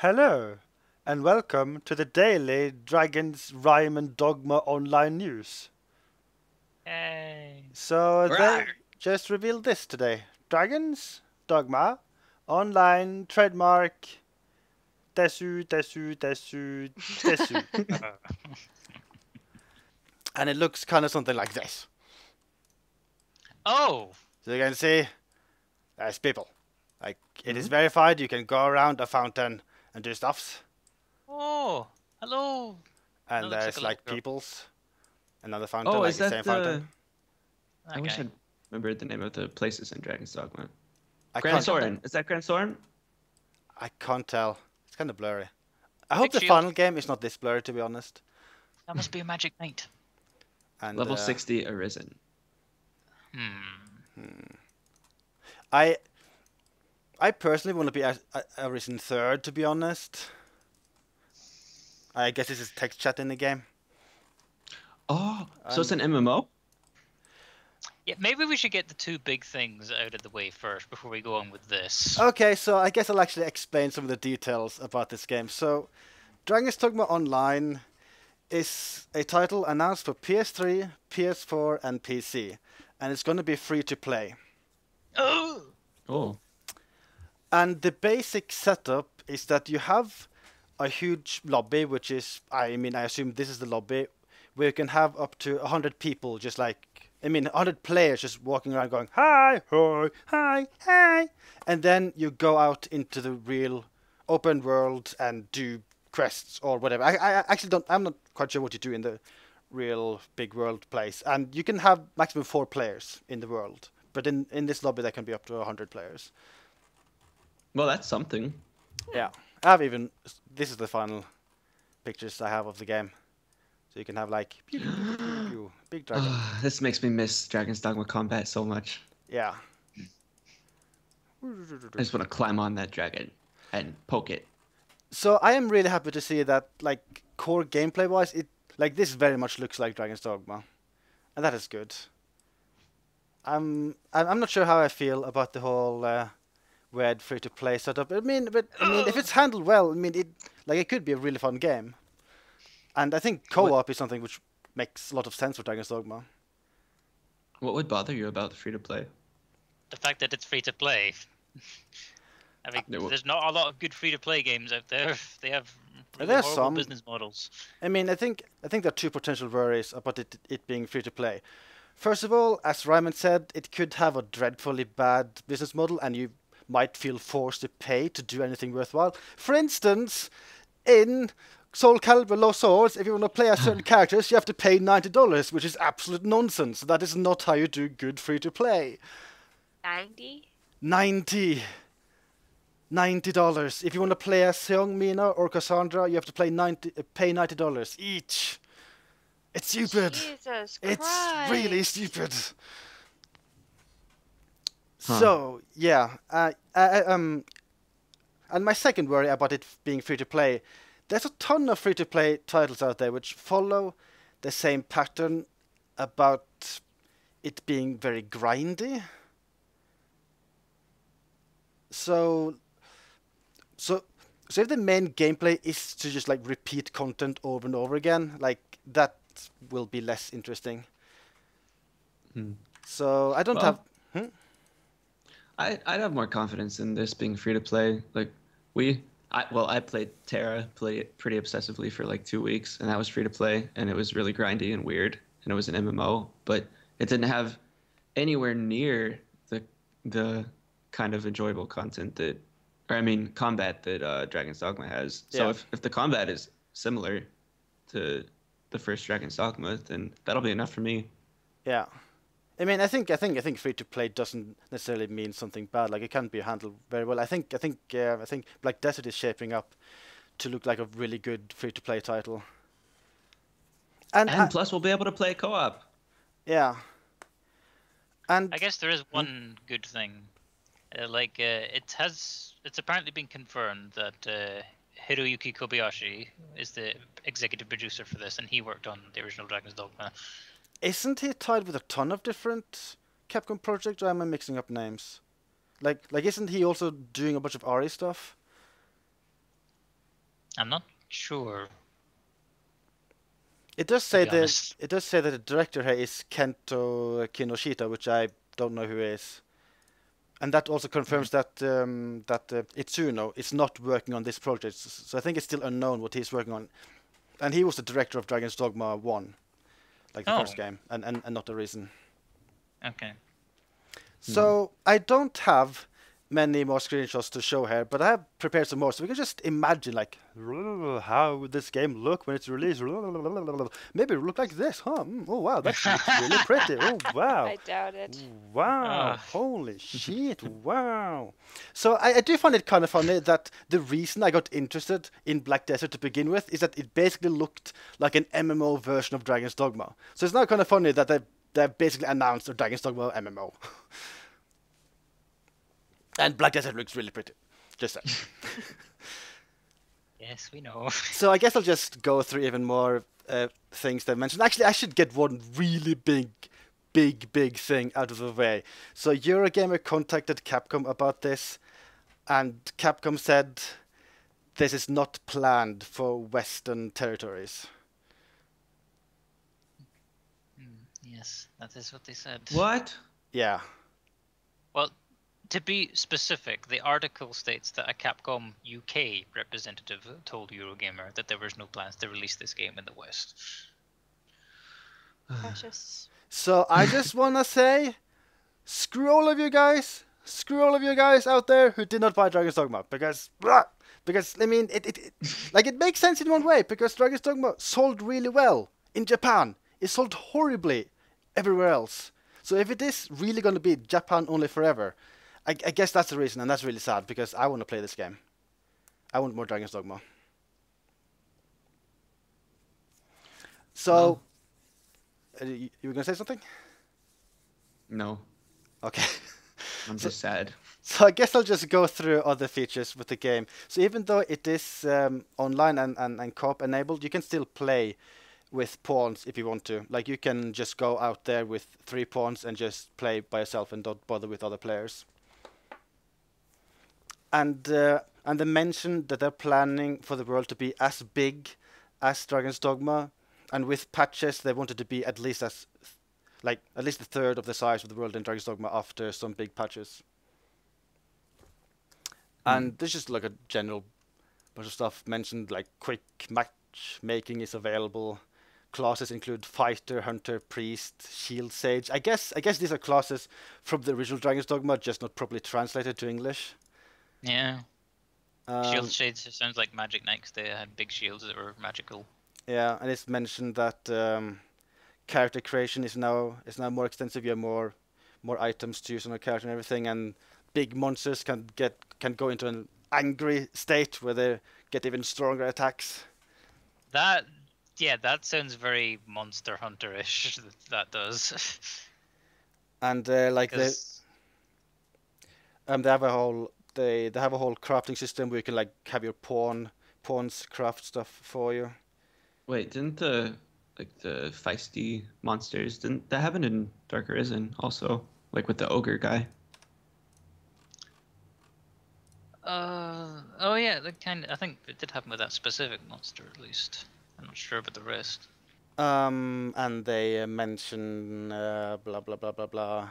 Hello, and welcome to the daily Dragons Rhyme and Dogma online news. Yay. So they just revealed this today. Dragons, Dogma, online, trademark, Desu, Desu, Desu, Desu. and it looks kind of something like this. oh, So you can see there's people. Like it is mm-hmm. verified, you can go around a fountain and do stuffs. oh, hello. And That looks like there's like people's another fountain, Oh, like is the that same the? fountain. I wish Okay. I remembered the name of the places in Dragon's Dogma. I Gran Soren. Is that Gran Soren? I can't tell. It's kind of blurry. I hope Big the shield. final game is not this blurry, to be honest. That must be a magic knight. And Level uh, 60 Arisen. Hmm. I, I personally want to be a, a, a third, to be honest. I guess this is text chat in the game. Oh, so it's um, an MMO? Yeah, maybe we should get the two big things out of the way first before we go on with this. Okay, so I guess I'll actually explain some of the details about this game. So, Dragon's Dogma Online is a title announced for PS3, PS4, and PC, and it's going to be free to play. Oh, Oh. And the basic setup is that you have a huge lobby, which is, I mean, I assume this is the lobby, where you can have up to 100 people, just like, I mean, 100 players just walking around going, hi, hi, hi, hi. And then you go out into the real open world and do quests or whatever. I, I actually don't, I'm not quite sure what you do in the real big world place. And you can have maximum four players in the world. But in, in this lobby, there can be up to 100 players. Well, that's something. Yeah, I have even. This is the final pictures I have of the game, so you can have like pew, pew, pew, big dragon. this makes me miss Dragon's Dogma combat so much. yeah. I just want to climb on that dragon and poke it. So I am really happy to see that, like core gameplay wise, it like this very much looks like Dragon's Dogma, and that is good. I'm I'm I'm not sure how I feel about the whole uh, weird free to play setup. I mean, but I mean, if it's handled well, I mean, it like it could be a really fun game. And I think co-op is something which makes a lot of sense for Dragon's Dogma. What would bother you about the free to play? the fact that it's free to play. I mean, uh, Yeah, there's not a lot of good free to play games out there. They have really There's horrible some. business models. I mean, I think I think there are two potential worries about it it being free to play. First of all, as Ryman said, it could have a dreadfully bad business model, and you might feel forced to pay to do anything worthwhile. For instance, in Soul Calibur Lost Swords, if you want to play as certain characters, you have to pay ninety dollars, which is absolute nonsense. That is not how you do good free to play. 90? Ninety. Ninety dollars. If you want to play as Seong Mina or Cassandra, you have to play ninety. Uh, pay ninety dollars each. It's stupid. Jesus It's Christ. really stupid. Huh. So yeah, uh, uh, um, and my second worry about it being free to play, there's a ton of free to play titles out there which follow the same pattern about it being very grindy. So, so, so if the main gameplay is to just like repeat content over and over again, like that will be less interesting. Hmm. So I don't Well, have. Hmm? I, I'd have more confidence in this being free to play. Like we, I well, I played TERA, played it pretty obsessively for like two weeks, and that was free to play, and it was really grindy and weird, and it was an MMO, but it didn't have anywhere near the the kind of enjoyable content that, or I mean, combat that uh, Dragon's Dogma has. So if if the combat is similar to the first Dragon's Dogma, then that'll be enough for me. Yeah. I mean, I think I think I think free to play doesn't necessarily mean something bad. Like it can be handled very well. I think I think uh, I think Black Desert is shaping up to look like a really good free to play title. And, And I- plus, we'll be able to play co-op. yeah. And I guess there is one good thing. Uh, like uh, it has, it's apparently been confirmed that uh, Hiroyuki Kobayashi is the executive producer for this, and he worked on the original Dragon's Dogma. Isn't he tied with a ton of different Capcom projects, or am I mixing up names? Like, like, isn't he also doing a bunch of RE stuff? I'm not sure. It does say that honest. it does say that the director here is Kento Kinoshita, which I don't know who is, and that also confirms that um, that uh, Itsuno is not working on this project. So I think it's still unknown what he's working on, and he was the director of Dragon's Dogma One, like the first Oh. game, and, and and not the reason. Okay. So I don't have many more screenshots to show here, but I have prepared some more, so we can just imagine like how would this game look when it's released. Maybe it look like this, huh? Mm, Oh wow, that's really pretty. Oh wow. I doubt it. Wow! Ah. Holy shit! Wow! So I, I do find it kind of funny that the reason I got interested in Black Desert to begin with is that it basically looked like an MMO version of Dragon's Dogma. So it's now kind of funny that they they basically announced a Dragon's Dogma MMO. and Black Desert looks really pretty. Just saying. Yes, we know. so I guess I'll just go through even more uh, things they mentioned. Actually, I should get one really big, big, big thing out of the way. So Eurogamer contacted Capcom about this, and Capcom said this is not planned for Western territories. yes, that is what they said. What? Yeah. Well, to be specific, the article states that a Capcom UK representative told Eurogamer that there was no plans to release this game in the West. Precious. So I just wanna say, screw all of you guys, screw all of you guys out there who did not buy Dragon's Dogma because, blah, because I mean, it, it, it like it makes sense in one way because Dragon's Dogma sold really well in Japan. It sold horribly everywhere else. So if it is really gonna be Japan only forever, I, I guess that's the reason, and that's really sad because I want to play this game. I want more Dragon's Dogma. So, uh, you, you were gonna say something? No, Okay. I'm just sad. So I guess I'll just go through other features with the game. So even though it is um, online and, and, and co-op enabled, you can still play with pawns if you want to. Like you can just go out there with three pawns and just play by yourself and don't bother with other players. And uh, and they mentioned that they're planning for the world to be as big as Dragon's Dogma, and with patches they wanted to be at least as like at least a third of the size of the world in Dragon's Dogma after some big patches. And there's just like a general bunch of stuff mentioned, like quick matchmaking is available. Classes include fighter, hunter, priest, shield sage. I guess I guess these are classes from the original Dragon's Dogma, just not properly translated to English. Yeah. Um, Shield Sages sounds like Magic Knight 'cause they had big shields that were magical. Yeah, and it's mentioned that um, character creation is now is now more extensive. You have more more items to use on a character and everything, and big monsters can get can go into an angry state where they get even stronger attacks. That, yeah, that sounds very Monster Hunter-ish. That does. And uh, like 'Cause- um they have a whole they they have a whole crafting system where you can like have your pawn pawns craft stuff for you. Wait, didn't the like the feisty monsters didn't that happen in Dark Arisen also? Like with the ogre guy. Uh, oh yeah, that kind of I think it did happen with that specific monster at least. I'm not sure about the rest. Um, and they uh, mention uh, blah blah blah blah blah.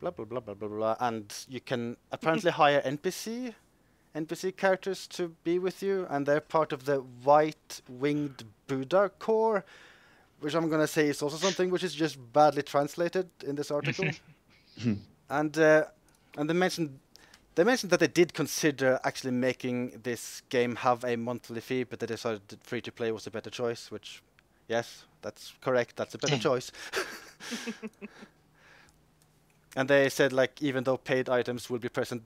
Blah blah blah blah blah blah, and you can apparently hire NPC, NPC characters to be with you, and they're part of the White Winged Buddha Corps, which I'm gonna say is also something which is just badly translated in this article. and uh, and they mentioned they mentioned that they did consider actually making this game have a monthly fee, but they decided that free to play was a better choice, which Yes, that's correct. That's a better choice. and they said like even though paid items will be present,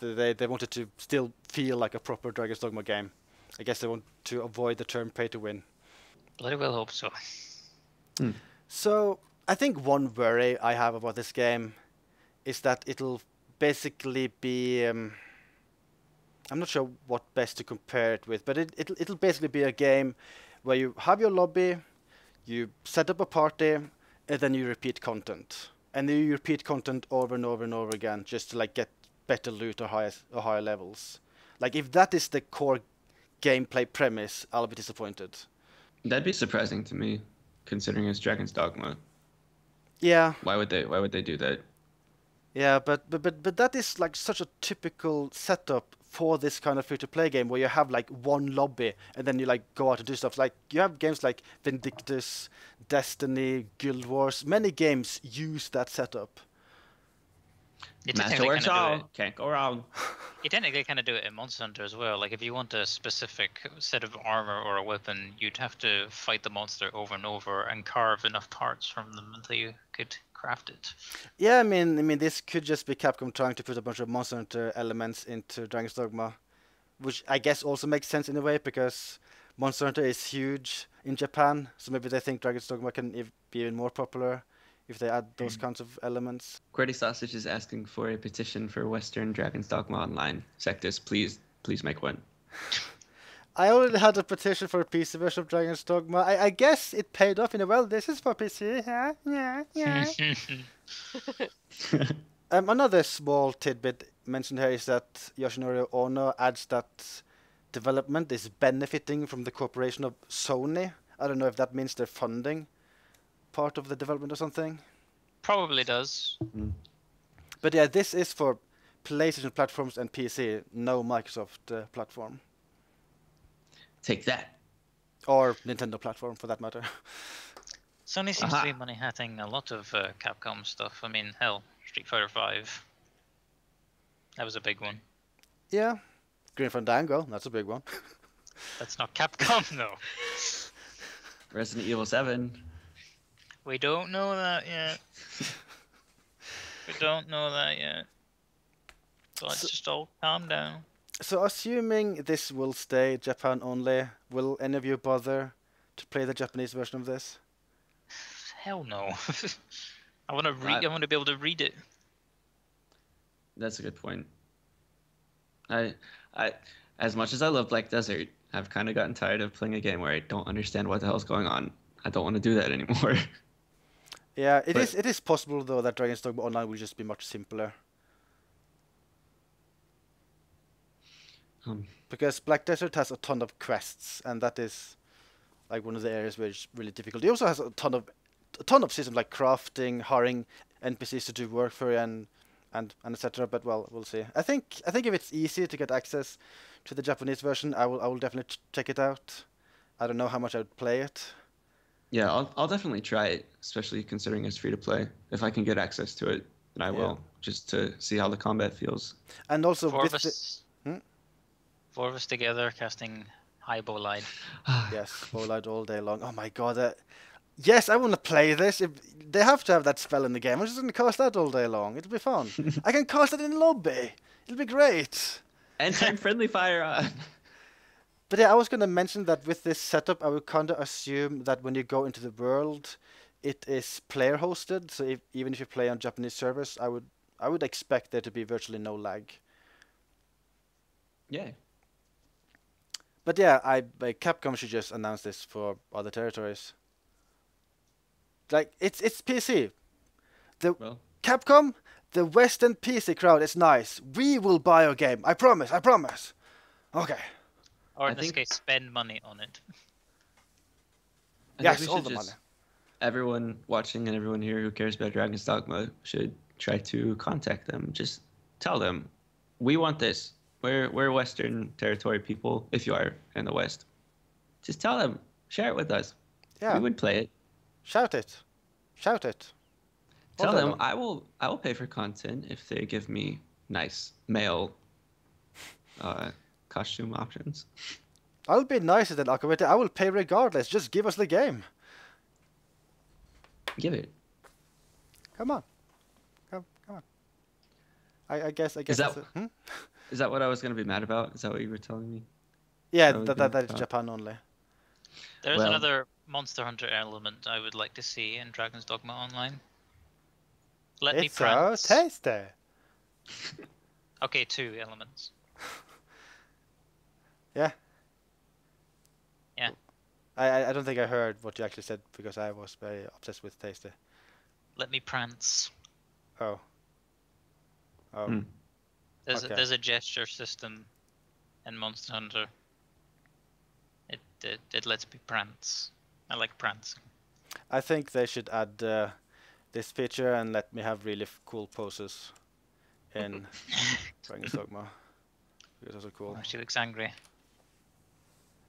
they they wanted to still feel like a proper Dragon's Dogma game. I guess they want to avoid the term pay to win. Bloody well hope so. So I think one worry I have about this game is that it'll basically be. Um, I'm not sure what best to compare it with, but it, it'll it'll basically be a game where you have your lobby, you set up a party, and then you repeat content, and then you repeat content over and over and over again, just to like get better loot or higher or higher levels. Like if that is the core gameplay premise, I'll be disappointed. That'd be surprising to me, considering it's Dragon's Dogma. Yeah, Why would they? Why would they do that? yeah, but but but but that is like such a typical setup for this kind of free-to-play game where you have like one lobby and then you like go out and do stuff. Like you have games like Vindictus, Destiny, Guild Wars. Many games use that setup. You Master technically works kind of do it. all. Can't go wrong. You technically kind of do it in Monster Hunter as well. Like if you want a specific set of armor or a weapon, you'd have to fight the monster over and over and carve enough parts from them until you could craft it. Yeah, I mean, I mean, this could just be Capcom trying to put a bunch of Monster Hunter elements into Dragon's Dogma, which I guess also makes sense in a way because Monster Hunter is huge in Japan, so maybe they think Dragon's Dogma can ev- be even more popular if they add those hmm. kinds of elements. Qwerty Sausage is asking for a petition for Western Dragon's Dogma Online. Sectus, please, please make one. I already had a petition for a PC version of Dragon's Dogma. I, I guess it paid off in a well. This is for PC. Yeah, yeah, yeah. Um, another small tidbit mentioned here is that Yoshinori Ono adds that development is benefiting from the cooperation of Sony. I don't know if that means they're funding part of the development or something. Probably does. But yeah, this is for PlayStation platforms and PC, no Microsoft uh, platform Take that. or Nintendo platform for that matter. Sony seems Aha. to be money hatting a lot of uh, Capcom stuff. I mean, hell, Street Fighter Five. That was a big one. yeah, Grim Fandango, that's a big one. That's not Capcom though. Resident Evil 7. We don't know that yet. we don't know that yet. So let's So- just all calm down. So assuming this will stay Japan only, will any of you bother to play the Japanese version of this? Hell no. I want to read. I- I want to be able to read it. That's a good point. I, I, as much as I love Black Desert, I've kind of gotten tired of playing a game where I don't understand what the hell's going on. I don't want to do that anymore. Yeah, it is. But- It is possible though that Dragon's Dogma Online will just be much simpler um, because Black Desert has a ton of quests, and that is like one of the areas where it's really difficult. It also has a ton of a ton of systems like crafting, hiring NPCs to do work for you, and and and etc. But well, we'll see. I think I think if it's easy to get access to the Japanese version, I will I will definitely ch- check it out. I don't know how much I would play it. yeah, I'll, I'll definitely try it, especially considering it's free to play. If I can get access to it, then I Yeah. will, just to see how the combat feels. And also Four with the, us. Four of us together casting high bolide. Yes, Fallout all day long. Oh my god. Uh, yes, I want to play this. If they have to have that spell in the game, I'm just going to cast that all day long. It'll be fun. I can cast it in lobby. It'll be great. and turn friendly fire on. But yeah, I was going to mention that with this setup, I would kind of assume that when you go into the world, it is player hosted. So if, even if you play on Japanese servers, I would I would expect there to be virtually no lag. Yeah. But yeah, I like, Capcom should just announce this for other territories. Like it's it's PC. The Well, Capcom, the Western PC crowd is nice. We will buy your game. I promise. I promise. Okay. Or I in this think- case, spend money on it. I Yes, all the just- money. Everyone watching and everyone here who cares about Dragon's Dogma should try to contact them. Just tell them, we want this. We're we're Western territory people. If you are in the West, just tell them. Share it with us. Yeah. We would play it. Shout it. Shout it. Tell day them. I will I will pay for content if they give me nice male uh, costume options. I'll be nicer than Akabete. I will pay regardless. Just give us the game. Give it. Come on. Come, come on. I, I guess. I guess. that- that's. Hmm? Is that what I was gonna be mad about? Is that what you were telling me? Yeah, that that, that, that is. Japan only. There's Well- another Monster Hunter element I would like to see in Dragon's Dogma Online. Let me it's so prance. tasty. Okay, two elements. Yeah. Yeah. I, I I don't think I heard what you actually said because I was very obsessed with tasty. Let me prance. Oh. Oh. Hmm. There's Okay. a, there's a gesture system in Monster Hunter. it, it it lets me prance. I like prancing. I think they should add uh, this feature and let me have really f- cool poses in Dragon's Dogma. Because those are cool. Oh, she looks angry.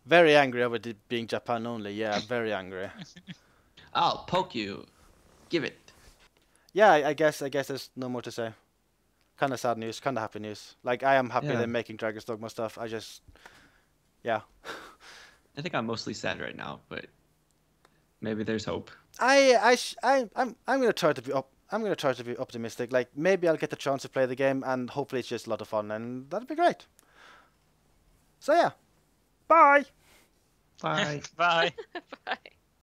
Very angry over it being Japan only. Yeah, very angry. I'll poke you. Give it. Yeah, I, I guess I guess there's no more to say. Kind of sad news, kind of happy news. Like I am happy Yeah. they're making Dragon's Dogma stuff. I just, yeah. I think I'm mostly sad right now, but maybe there's hope. I I sh- I I'm I'm gonna try to be up. I'm gonna try to be optimistic. Like maybe I'll get the chance to play the game, and hopefully it's just a lot of fun, and that'd be great. So yeah, bye. Bye. Bye. Bye.